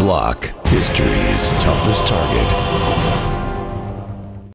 block, history's toughest target.